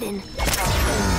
nothing.